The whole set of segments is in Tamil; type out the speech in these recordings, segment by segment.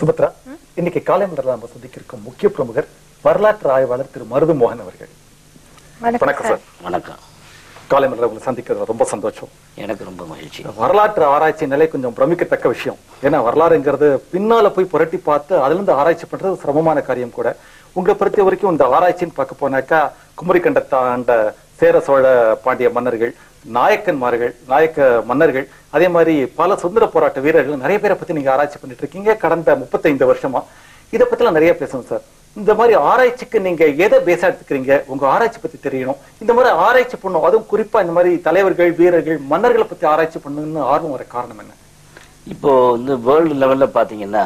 சுபத்ரா இன்னைக்கு காலை மலர்ல நம்ம சந்திக்க இருக்கும் முக்கிய பிரமுகர் வரலாற்று ஆய்வாளர் திரு மருது மோகன் அவர்கள். வணக்கம் சார். வணக்கம். காலை மலர்ல உங்களை சந்திக்கிறது ரொம்ப சந்தோஷம். எனக்கு ரொம்ப மகிழ்ச்சி. வரலாற்று ஆராய்ச்சி நிலை கொஞ்சம் பிரமிக்கத்தக்க விஷயம். ஏன்னா வரலாறுங்கிறது பின்னால போய் புரட்டி பார்த்து அதுல இருந்து ஆராய்ச்சி பண்றது சிரமமான காரியம் கூட. உங்களை பொறுத்த வரைக்கும் இந்த ஆராய்ச்சின்னு பார்க்க போனாக்கா குமரி கண்டத்தை ஆண்ட சேர சோழ பாண்டிய மன்னர்கள் நாயக்கன்மார்கள் நாயக்க மன்னர்கள் அதே மாதிரி பல சுதந்திர போராட்ட வீரர்கள் நிறைய பேரை பத்தி நீங்க ஆராய்ச்சி பண்ணிட்டு இருக்கீங்க. கடந்த முப்பத்தைந்து வருஷமா. இதை பத்திலாம் நிறைய பேசணும் சார். இந்த மாதிரி ஆராய்ச்சிக்கு நீங்க எதை பேச எடுத்துக்கிறீங்க? உங்க ஆராய்ச்சி பத்தி தெரியணும். இந்த மாதிரி ஆராய்ச்சி பண்ணும் அதுவும் குறிப்பா இந்த மாதிரி தலைவர்கள் வீரர்கள் மன்னர்களை பத்தி ஆராய்ச்சி பண்ணணும்னு ஆர்வம் வர காரணம் என்ன? இப்போ வந்து வேர்ல்டு லெவல்ல பாத்தீங்கன்னா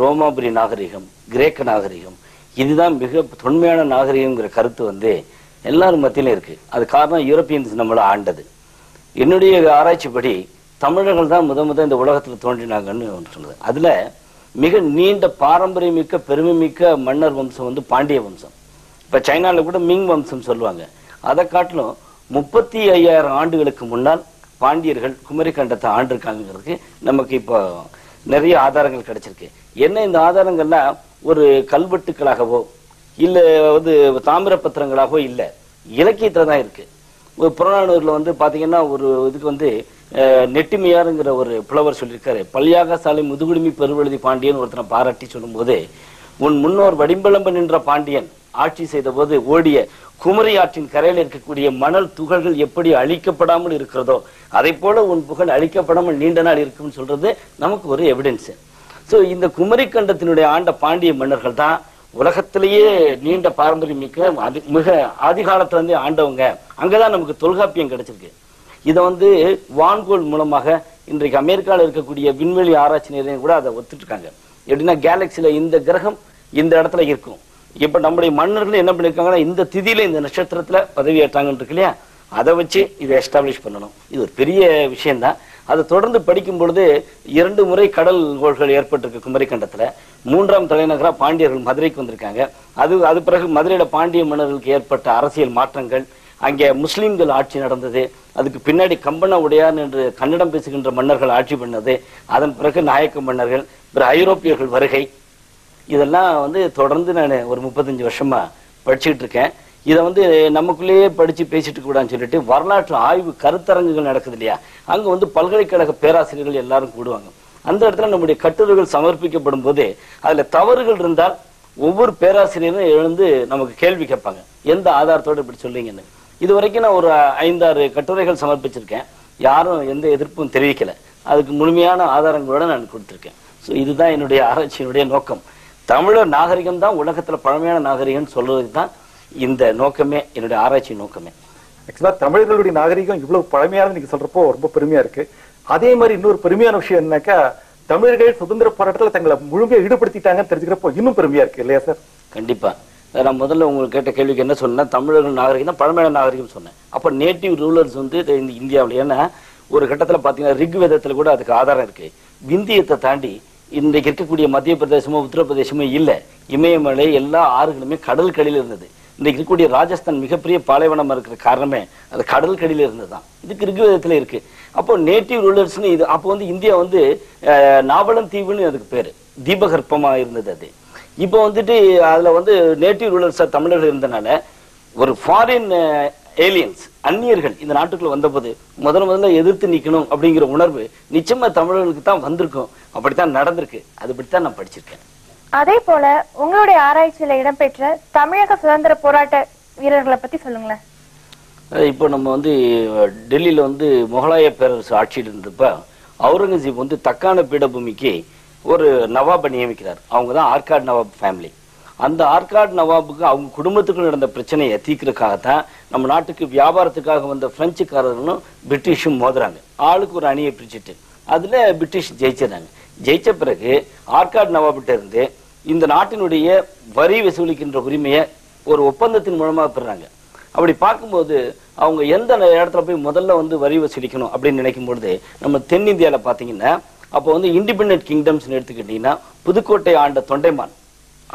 ரோமாபுரி நாகரிகம் கிரேக்க நாகரிகம் இதுதான் மிக தொன்மையான நாகரிகம்ங்கிற கருத்து வந்து எல்லாரும் மத்தியிலும் இருக்கு. அது காரணம் யூரோப்பியன்ஸ் நம்மள ஆண்டது. என்னுடைய ஆராய்ச்சிப்படி தமிழர்கள் தான் முத முத இந்த உலகத்தில் தோன்றினாங்கன்னு ஒன்று சொல்லுது. அதுல மிக நீண்ட பாரம்பரியமிக்க பெருமைமிக்க மன்னர் வம்சம் வந்து பாண்டிய வம்சம். இப்ப சைனால கூட மிங் வம்சம் சொல்லுவாங்க. அதை காட்டிலும் முப்பத்தி ஐயாயிரம் ஆண்டுகளுக்கு முன்னால் பாண்டியர்கள் குமரிக்கண்டத்தை ஆண்டிருக்காங்கிறதுக்கு நமக்கு இப்போ நிறைய ஆதாரங்கள் கிடைச்சிருக்கு. என்ன இந்த ஆதாரங்கள்லாம் ஒரு கல்வெட்டுக்களாகவோ இல்லை வந்து தாமிர பத்திரங்களாகவோ இல்லை இலக்கியத்தில் தான் இருக்குது புறநானூரில் வந்து பார்த்தீங்கன்னா ஒரு இதுக்கு வந்து நெட்டுமையாருங்கிற நெட்டிமையாருங்கிற ஒரு புலவர் சொல்லியிருக்காரு பள்ளியாக சாலை முதுகுடுமி பெருவழுதி பாண்டியன் ஒருத்தனை பாராட்டி சொல்லும்போது உன் முன்னோர் வடிம்பளம்ப நின்ற பாண்டியன் ஆட்சி செய்த போது ஓடிய குமரி ஆற்றின் கரையில் இருக்கக்கூடிய மணல் துகள்கள் எப்படி அழிக்கப்படாமல் இருக்கிறதோ அதை போல உன் புகழ் அழிக்கப்படாமல் நீண்ட நாள் இருக்கும்னு சொல்றது நமக்கு ஒரு எவிடன்ஸ் ஸோ இந்த குமரி கண்டத்தினுடைய ஆண்ட பாண்டிய மன்னர்கள் தான் உலகத்திலேயே நீண்ட பாரம்பரியம் மிக்க அதி- மிக ஆதி இருந்தே ஆண்டவங்க. அங்கதான் நமக்கு தொல்காப்பியம் கிடைச்சிருக்கு. இதை வந்து வான்கோள் மூலமாக இன்றைக்கு அமெரிக்காவில் இருக்கக்கூடிய விண்வெளி ஆராய்ச்சி நிலையம் கூட அதை ஒத்துட்டு இருக்காங்க எப்படின்னா கேலக்சில இந்த கிரகம் இந்த இடத்துல இருக்கும். இப்ப நம்முடைய மன்னர்கள் என்ன பண்ணிருக்காங்கன்னா இந்த திதியில இந்த நட்சத்திரத்துல பதவி ஏற்றாங்கன்னு இருக்கு இல்லையா? அதை வச்சு இதை எஸ்டாப்ளிஷ் பண்ணணும். இது ஒரு பெரிய விஷயம்தான். அதை தொடர்ந்து படிக்கும் பொழுது இரண்டு முறை கடல் கோள்கள் ஏற்பட்டிருக்கு குமரிக்கண்டத்தில். மூன்றாம் தலைநகராக பாண்டியர்கள் மதுரைக்கு வந்திருக்காங்க. அது அது பிறகு மதுரையில் பாண்டிய மன்னர்களுக்கு ஏற்பட்ட அரசியல் மாற்றங்கள் அங்கே முஸ்லீம்கள் ஆட்சி நடந்தது அதுக்கு பின்னாடி கம்பன உடையார் என்று கன்னடம் பேசுகின்ற மன்னர்கள் ஆட்சி பண்ணது அதன் பிறகு நாயக்க மன்னர்கள் பிறகு ஐரோப்பியர்கள் வருகை. இதெல்லாம் வந்து தொடர்ந்து நான் ஒரு முப்பத்தஞ்சு வருஷமாக படிச்சுக்கிட்டு இருக்கேன். இதை வந்து நமக்குள்ளேயே படிச்சு பேசிட்டு கூடாதுன்னு சொல்லிட்டு வரலாற்று ஆய்வு கருத்தரங்குகள் நடக்குது இல்லையா? அங்க வந்து பல்கலைக்கழக பேராசிரியர்கள் எல்லாரும் கூடுவாங்க. அந்த இடத்துல நம்முடைய கட்டுரைகள் சமர்ப்பிக்கப்படும் போது அதுல தவறுகள் இருந்தால் ஒவ்வொரு பேராசிரியரும் எழுந்து நமக்கு கேள்வி கேட்பாங்க. எந்த ஆதாரத்தோட இப்படி சொல்றீங்கன்னு. இது வரைக்கும் நான் ஒரு ஐந்தாறு கட்டுரைகள் சமர்ப்பிச்சிருக்கேன். யாரும் எந்த எதிர்ப்பும் தெரிவிக்கல. அதுக்கு முழுமையான ஆதாரங்களோட நான் கொடுத்துருக்கேன். ஸோ இதுதான் என்னுடைய ஆராய்ச்சியினுடைய நோக்கம். தமிழர் நாகரிகம் தான் உலகத்துல பழமையான நாகரிகம்னு சொல்றதுக்கு தான் இந்த நோக்கமே என்னுடைய ஆராய்ச்சி நோக்கமே. ஆக்சுவலா தமிழர்களுடைய நாகரிகம் இவ்வளவு பழமையானது நீங்க சொல்றப்போ ரொம்ப பெருமையா இருக்கு. அதே மாதிரி இன்னொரு பெருமையான விஷயம் என்னன்னாக்கா தமிழர்கள் சுதந்திர போராட்டத்துல தங்களை முழுமையா ஈடுபடுத்திட்டாங்கன்னு தெரிஞ்சுக்கிறப்போ இன்னும் பெருமையா இருக்கு இல்லையா சார்? கண்டிப்பா. நான் முதல்ல உங்களுக்கு கேட்ட கேள்விக்கு என்ன சொன்னேன் தமிழர்கள் நாகரிகம் தான் பழமையான நாகரிகம் சொன்னேன். அப்ப நேட்டிவ் ரூலர்ஸ் வந்து இந்த இந்தியாவில் ஏன்னா ஒரு கட்டத்துல பாத்தீங்கன்னா ரிக் வேதத்துல கூட அதுக்கு ஆதாரம் இருக்கு. விந்தியத்தை தாண்டி இன்றைக்கு இருக்கக்கூடிய மத்திய பிரதேசமோ உத்தரப்பிரதேசமோ இல்ல. இமயமலை எல்லா ஆறுகளுமே கடல் கடியில இருந்தது. இன்றைக்கு இருக்கக்கூடிய ராஜஸ்தான் மிகப்பெரிய பாலைவனமாக இருக்கிற காரணமே அது கடல் இருந்தது தான் இதுக்கு ரிக்வேதத்தில் இருக்கு. அப்போ நேட்டிவ் ரூலர்ஸ்னு இது அப்போ வந்து இந்தியா வந்து அஹ், நாவலன் தீவுன்னு அதுக்கு பேரு. தீபகற்பமா இருந்தது அது. இப்போ வந்துட்டு அதுல வந்து நேட்டிவ் ரூலர்ஸாக தமிழர்கள் இருந்தனால ஒரு ஃபாரின் ஏலியன்ஸ் அந்நியர்கள் இந்த நாட்டுக்குள்ள வந்தபோது முதல்ல முதல்ல எதிர்த்து நிற்கணும் அப்படிங்கிற உணர்வு நிச்சயமா தமிழர்களுக்கு தான் வந்திருக்கும். அப்படித்தான் நடந்திருக்கு. அதுபடித்தான் நான் படிச்சிருக்கேன். அதே போல உங்களுடைய ஆராய்ச்சியில இடம்பெற்ற தமிழக சுதந்திர போராட்ட வீரர்களை பத்தி சொல்லுங்களேன். இப்போ நம்ம வந்து டெல்லியில் டெல்லியில வந்து முகலாய பேரரசு ஆட்சியில் இருந்தப்ப அவுரங்கசீப் வந்து தக்கான பீடபூமிக்கு ஒரு நவாபை நியமிக்கிறார். அவங்க தான் ஆர்காட் நவாப் ஃபேமிலி. அந்த ஆர்காட் நவாபுக்கு அவங்க குடும்பத்துக்குள்ள நடந்த பிரச்சனையை தீக்கிறதுக்காகத்தான் நம்ம நாட்டுக்கு வியாபாரத்துக்காக வந்த பிரெஞ்சுக்காரர்களும் பிரிட்டிஷும் மோதுறாங்க. ஆளுக்கு ஒரு அணியை பிரிச்சுட்டு. அதில் பிரிட்டிஷ் ஜெயிச்சிருந்தாங்க ஜெயிச்ச பிறகு ஆர்காட் நவாபிட்ட இருந்து இந்த நாட்டினுடைய வரி வசூலிக்கின்ற உரிமையை ஒரு ஒப்பந்தத்தின் மூலமாக பெறுறாங்க அப்படி பார்க்கும்போது அவங்க எந்த இடத்துல போய் முதல்ல வந்து வரி வசூலிக்கணும் அப்படின்னு நினைக்கும் பொழுது நம்ம தென்னிந்தியாவில் பார்த்தீங்கன்னா அப்போ வந்து இண்டிபெண்டன்ட் கிங்டம்ஸ்னு எடுத்துக்கிட்டீங்கன்னா புதுக்கோட்டை ஆண்ட தொண்டைமான்.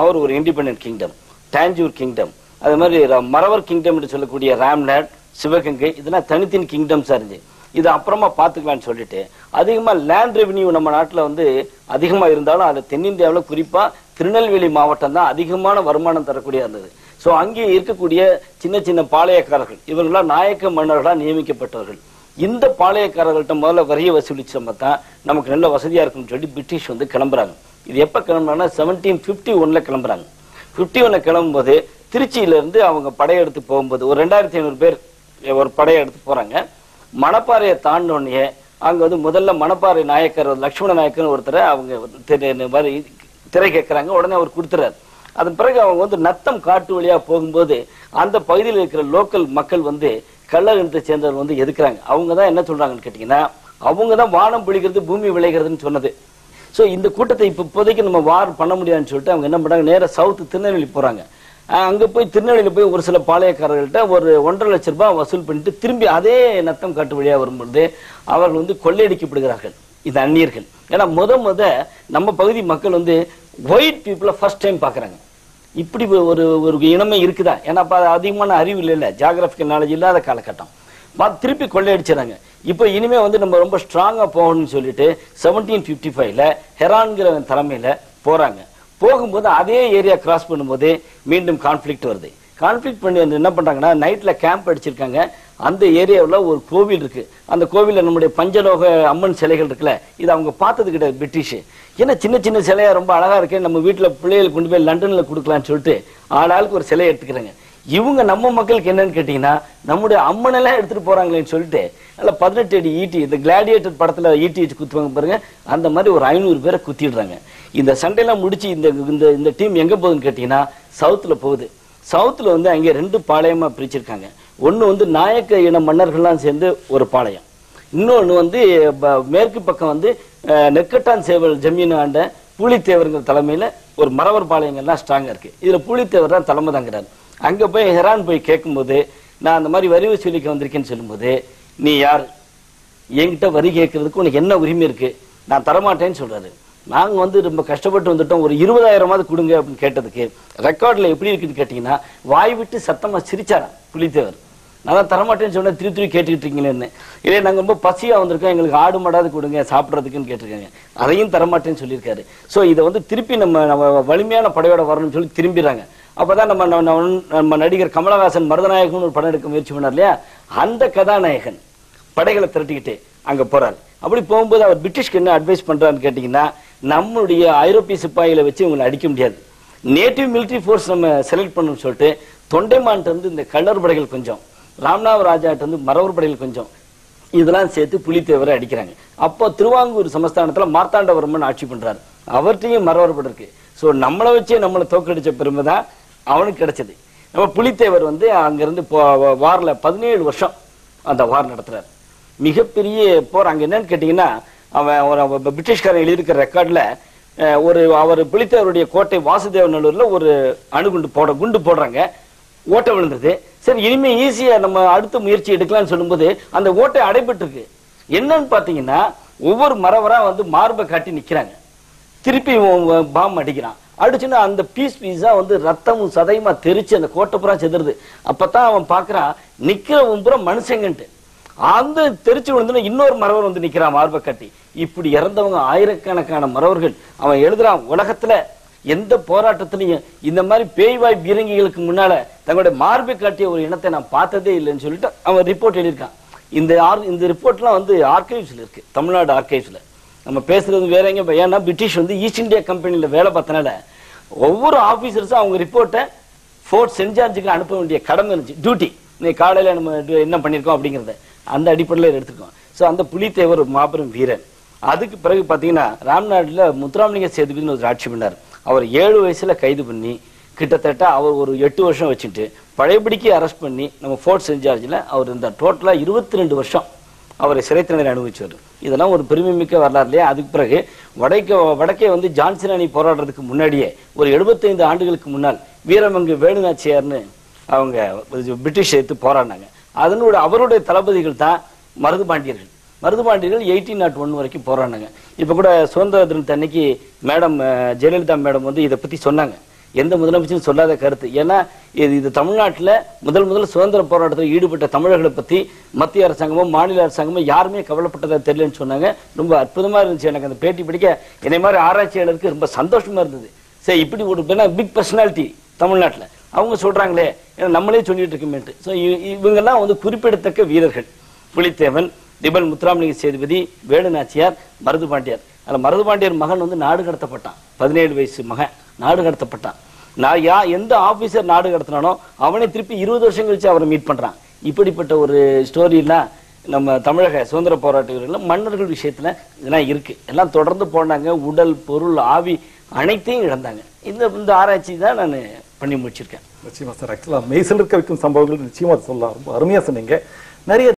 அவர் ஒரு இண்டிபெண்டன்ட் கிங்டம் டாஞ்சூர் கிங்டம் அது மாதிரி மரவர் மறவர் கிங்டம் என்று சொல்லக்கூடிய ராம்நாட் சிவகங்கை இதெல்லாம் தனித்தின் கிங்டம்ஸாக இருந்துச்சு. இது அப்புறமா பார்த்துக்கலாம்னு சொல்லிட்டு அதிகமாக லேண்ட் ரெவன்யூ நம்ம நாட்டில் வந்து அதிகமாக இருந்தாலும் அது தென்னிந்தியாவில் குறிப்பாக திருநெல்வேலி மாவட்டம் தான் அதிகமான வருமானம் தரக்கூடிய இருந்தது ஸோ அங்கே இருக்கக்கூடிய சின்ன சின்ன பாளையக்காரர்கள் இவர்களாம் நாயக்க மன்னர்களாக நியமிக்கப்பட்டவர்கள். இந்த பாளையக்காரர்கள்ட்ட முதல்ல வரியை வசூலிச்சோம் தான் நமக்கு நல்ல வசதியாக இருக்கும்னு சொல்லி பிரிட்டிஷ் வந்து கிளம்புறாங்க. இது எப்போ கிளம்புறாங்கன்னா செவன்டீன் ஃபிஃப்டி ஒன்ல கிளம்புறாங்க. ஃபிஃப்டி ஒன்ல கிளம்பும்போது திருச்சியிலேருந்து அவங்க படையெடுத்து போகும்போது ஒரு ரெண்டாயிரத்தி ஐநூறு பேர் ஒரு படையெடுத்து போகிறாங்க மணப்பாறையை தாண்டினோடனே அங்கே வந்து முதல்ல மணப்பாறை நாயக்கர் லக்ஷ்மண நாயக்கர் ஒருத்தரை அவங்க திரை- கேட்குறாங்க மாதிரி திரை உடனே அவர் கொடுத்துறாரு. அதன் பிறகு அவங்க வந்து நத்தம் காட்டு வழியாக போகும்போது அந்த பகுதியில் இருக்கிற லோக்கல் மக்கள் வந்து கள்ளர் சேர்ந்தவர் வந்து எதுக்குறாங்க? அவங்க தான் என்ன சொல்கிறாங்கன்னு கேட்டிங்கன்னா அவங்க தான் வானம் பிடிக்கிறது பூமி விளைகிறதுன்னு சொன்னது. ஸோ இந்த கூட்டத்தை இப்போ இப்போதைக்கு நம்ம வார் பண்ண முடியாதுன்னு சொல்லிட்டு அவங்க என்ன பண்ணுறாங்க நேராக சவுத்து திருநெல்வேலி போகிறாங்க அங்க போய் திருநெல்வேலியில் போய் ஒரு சில பாளையக்காரர்கள்ட்ட ஒரு ஒன்றரை லட்சம் ரூபாய் வசூல் பண்ணிட்டு திரும்பி அதே நத்தம் காட்டு வழியாக வரும்பொழுது அவர்கள் வந்து கொள்ளையடிக்கப்படுகிறார்கள். இது அந்நியர்கள். ஏன்னா முத முத நம்ம பகுதி மக்கள் வந்து ஒயிட் பீப்புளை ஃபர்ஸ்ட் டைம் பார்க்குறாங்க. இப்படி ஒரு ஒரு இனமே இருக்குதா? ஏன்னா அப்போ அதிகமான அறிவு இல்லை இல்லை ஜாகிரபிக்கல் நாலேஜ் இல்லாத காலகட்டம். திருப்பி கொள்ளையடிச்சிடறாங்க. இப்போ இனிமே வந்து நம்ம ரொம்ப ஸ்ட்ராங்காக போகணும்னு சொல்லிட்டு செவன்டீன் ஃபிஃப்டி ஃபைவ்ல ஹெரான்கிற தலைமையில் போகிறாங்க போகும்போது அதே ஏரியா கிராஸ் பண்ணும்போது மீண்டும் கான்ஃபிளிக்ட் வருது. கான்ஃப்ளிக்ட் பண்ணி வந்து என்ன பண்றாங்கன்னா நைட்ல கேம்ப் அடிச்சிருக்காங்க. அந்த ஏரியாவில் ஒரு கோவில் இருக்கு. அந்த கோவிலில் நம்முடைய பஞ்சலோக அம்மன் சிலைகள் இருக்குல்ல இது அவங்க பார்த்தது கிடையாது பிரிட்டிஷ் ஏன்னா சின்ன சின்ன சிலையா ரொம்ப அழகா இருக்கு நம்ம வீட்டில் பிள்ளைகள் கொண்டு போய் லண்டனில் கொடுக்கலாம்னு சொல்லிட்டு ஆளாளுக்கு ஒரு சிலையை எடுத்துக்கிறாங்க. இவங்க நம்ம மக்களுக்கு என்னன்னு கேட்டீங்கன்னா நம்முடைய அம்மனெல்லாம் எடுத்துட்டு போறாங்களேன்னு சொல்லிட்டு நல்ல பதினெட்டு அடி ஈட்டி இந்த கிளாடியேட்டர் படத்துல ஈட்டி வச்சு குத்துவாங்க பாருங்க அந்த மாதிரி ஒரு ஐநூறு பேரை குத்திடுறாங்க. இந்த சண்டையெல்லாம் முடிச்சு இந்த இந்த இந்த டீம் எங்க போகுதுன்னு கேட்டீங்கன்னா சவுத்துல போகுது. சவுத்துல வந்து அங்கே ரெண்டு பாளையமா பிரிச்சிருக்காங்க. ஒண்ணு வந்து நாயக்க இன மன்னர்கள்லாம் சேர்ந்து ஒரு பாளையம். இன்னொன்னு வந்து மேற்கு பக்கம் வந்து அஹ், நெக்கட்டான் சேவல் ஜமீன் ஆண்ட பூலித்தேவருங்கிற தலைமையில ஒரு மரவர் பாளையங்கள்லாம் ஸ்ட்ராங்கா இருக்கு. இதுல பூலித்தேவர் தான் தலைமை தாங்கிறார். அங்கே போய் ஹெரான் போய் கேட்கும்போது நான் அந்த மாதிரி வரி வசூலிக்க வந்திருக்கேன்னு சொல்லும்போது நீ யார்? என்கிட்ட வரி கேட்கறதுக்கு உனக்கு என்ன உரிமை இருக்கு? நான் தரமாட்டேன்னு சொல்றாரு. நாங்கள் வந்து ரொம்ப கஷ்டப்பட்டு வந்துட்டோம். ஒரு இருபதாயிரமாவது கொடுங்க அப்படின்னு கேட்டதுக்கு ரெக்கார்டில் எப்படி இருக்குன்னு கேட்டிங்கன்னா வாய் விட்டு சத்தமாக சிரிச்சாராம் புலித்தேவர். நான் தான் தரமாட்டேன்னு சொன்னால் திரு திருப்பி கேட்டுக்கிட்டு இருக்கீங்களேன்னு. இதே நாங்கள் ரொம்ப பசியாக வந்திருக்கோம். எங்களுக்கு ஆடு மாடாது கொடுங்க சாப்பிட்றதுக்குன்னு கேட்டிருக்காங்க. அதையும் தரமாட்டேன்னு சொல்லியிருக்காரு. ஸோ இதை வந்து திருப்பி நம்ம நம்ம வலிமையான படையோட வரணும்னு சொல்லி திரும்பிடுறாங்க. அப்பதான் நம்ம நம்ம- நம்ம- நடிகர் கமலஹாசன் மருதநாயகன் ஒரு படம் எடுக்க முயற்சி பண்ணார் இல்லையா? அந்த கதாநாயகன் படைகளை திரட்டிக்கிட்டு அங்க போறாரு. அப்படி போகும்போது அவர் பிரிட்டிஷ்க்கு என்ன அட்வைஸ் பண்றாருன்னு கேட்டீங்கன்னா நம்மளுடைய ஐரோப்பிய சிப்பாயில வச்சு இவங்களை அடிக்க முடியாது. நேட்டிவ் மிலிட்ரி ஃபோர்ஸ் நம்ம செலக்ட் பண்ணணும்னு சொல்லிட்டு தொண்டைமான்ட்டு வந்து இந்த கள்ளர் படைகள் கொஞ்சம் ராம்நாத ராஜாட்ட வந்து மரவர் படைகள் கொஞ்சம் இதெல்லாம் சேர்த்து புலித்தேவரை அடிக்கிறாங்க. அப்போ திருவாங்கூர் சமஸ்தானத்துல மார்த்தாண்டவர்மன் ஆட்சி பண்றாரு. அவர்கிட்டயும் மரவர் படை இருக்கு. ஸோ நம்மளை வச்சே நம்மளை தோக்கடிச்ச பெருமை தான் அவனுக்கு கிடைச்சது. நம்ம புலித்தேவர் வந்து அங்கிருந்து போ- வார்ல பதினேழு வருஷம் அந்த வார் நடத்துறாரு. மிகப்பெரிய போர். அங்க என்னன்னு கேட்டீங்கன்னா அவன் ஒரு பிரிட்டிஷ்காரன் எழுதியிருக்கிற ரெக்கார்டில் ஒரு அவர் புலித்தேவருடைய கோட்டை வாசுதேவ நல்லூர்ல ஒரு அணுகுண்டு போட குண்டு போடுறாங்க. ஓட்டை விழுந்தது. சரி இனிமேல் ஈஸியா நம்ம அடுத்த முயற்சி எடுக்கலாம்னு சொல்லும்போது அந்த ஓட்டை அடைபட்டுருக்கு. என்னன்னு பார்த்தீங்கன்னா ஒவ்வொரு மரவராக வந்து மார்பை காட்டி நிக்கிறாங்க. திருப்பி பாம் அடிக்கிறான். அடிச்சுன்னா அந்த பீஸ் பீஸா வந்து ரத்தமும் சதையுமா தெரிச்சு அந்த கோட்டை புறா செதுருது அப்பதான் அவன் பாக்குறான் நிக்கிற புறம் மனுஷங்கன்ட்டு. அந்த தெரிச்சு விழுந்துன்னு இன்னொரு மரவர் வந்து நிக்கிறான் மார்பை கட்டி. இப்படி இறந்தவங்க ஆயிரக்கணக்கான மரவர்கள். அவன் எழுதுறான் உலகத்துல எந்த போராட்டத்திலையும் இந்த மாதிரி பேய்வாய் பீரங்கிகளுக்கு முன்னால தங்களுடைய மார்பை காட்டிய ஒரு இனத்தை நான் பார்த்ததே இல்லைன்னு சொல்லிட்டு அவன் ரிப்போர்ட் எழுதியிருக்கான். இந்த ஆர் இந்த ரிப்போர்ட்லாம் வந்து ஆர்கைவ்ஸ்ல இருக்கு. தமிழ்நாடு ஆர்கைவ்ஸ்ல நம்ம பேசுறது வேற எங்க ஏன்னா பிரிட்டிஷ் வந்து ஈஸ்ட் இந்தியா கம்பெனியில் வேலை பார்த்தனால ஒவ்வொரு ஆபீசர்ஸும் அவங்க ரிப்போர்ட்டை ஃபோர்ட் சென்ட் ஜார்ஜுக்கு அனுப்ப வேண்டிய கடமை இருந்துச்சு. டியூட்டி இன்னைக்கு காலையில நம்ம என்ன பண்ணிருக்கோம் அப்படிங்கறத. அந்த அடிப்படையில் எடுத்துருக்கோம். ஸோ அந்த புலித்தேவர் ஒரு மாபெரும் வீரன் அதுக்கு பிறகு பார்த்தீங்கன்னா ராம்நாட்டில் முத்துராமலிங்க சேதுபதினு ஒரு ஆட்சி பண்ணார். அவர் ஏழு வயசுல கைது பண்ணி கிட்டத்தட்ட அவர் ஒரு எட்டு வருஷம் வச்சுட்டு பழையபடிக்கு அரெஸ்ட் பண்ணி நம்ம ஃபோர்ட் சென்ட் ஜார்ஜில் அவர் இந்த டோட்டலாக இருபத்தி ரெண்டு வருஷம். அவரை சிறை தண்டனை அனுபவிச்சார் இதெல்லாம் ஒரு பெருமைமிக்க வரலாறு இல்லையா அதுக்கு பிறகு வடக்கே வடக்கே வந்து ஜான்சன் அணி போராடுறதுக்கு முன்னாடியே ஒரு 75 ஆண்டுகளுக்கு முன்னால் வீரமங்கு வேணுநாச்சியார்னு அவங்க பிரிட்டிஷ் எடுத்து போராடினாங்க. அதனோட அவருடைய தளபதிகள் தான் மருதுபாண்டியர்கள் மருதுபாண்டியர்கள் எயிட்டீன் நாட் ஒன் வரைக்கும் போராடினாங்க. இப்போ கூட சுதந்திர தினத்தன்னைக்கு மேடம் ஜெயலலிதா மேடம் வந்து இதை பற்றி சொன்னாங்க. எந்த முதலமைச்சரும் சொல்லாத கருத்து. ஏன்னா இது இது தமிழ்நாட்டில் முதல் முதல் சுதந்திர போராட்டத்தில் ஈடுபட்ட தமிழர்களை பற்றி மத்திய அரசாங்கமோ மாநில அரசாங்கமோ யாருமே கவலைப்பட்டதா தெரியலன்னு சொன்னாங்க. ரொம்ப அற்புதமாக இருந்துச்சு எனக்கு அந்த பேட்டி படிக்க. என்னை மாதிரி ஆராய்ச்சியாளருக்கு ரொம்ப சந்தோஷமாக இருந்தது. சரி இப்படி ஒரு பிக் பர்சனாலிட்டி தமிழ்நாட்டில். அவங்க சொல்கிறாங்களே ஏன்னா நம்மளே சொல்லிட்டு இருக்கோமேட்டு ஸோ இவங்கெல்லாம் வந்து குறிப்பிடத்தக்க வீரர்கள். புலித்தேவன் திபல் முத்துராமலிங்க சேதுபதி வேலுநாச்சியார் மருது பாண்டியார். அதில் மருது பாண்டியர் மகன் வந்து நாடு கடத்தப்பட்டான். பதினேழு வயசு மகன். நாடு கடத்தப்பட்டான். நான் யா எந்த ஆபீசர் நாடு கடத்தினானோ அவனை திருப்பி இருபது வருஷம் கழிச்சு அவரை மீட் பண்றான். இப்படிப்பட்ட ஒரு ஸ்டோரிலாம் நம்ம தமிழக சுதந்திர போராட்ட வீரர்கள் மன்னர்கள் விஷயத்துல இதெல்லாம் இருக்கு. எல்லாம் தொடர்ந்து போனாங்க. உடல் பொருள் ஆவி அனைத்தையும் இழந்தாங்க. இந்த இந்த ஆராய்ச்சி தான் நான் பண்ணி முடிச்சிருக்கேன். நிச்சயமா சார். ஆக்சுவலா மெய்சில் இருக்க வைக்கும் சம்பவங்கள் நிச்சயமா சொல்லலாம். ரொம்ப அருமையா சொன்னீங்க. நிறைய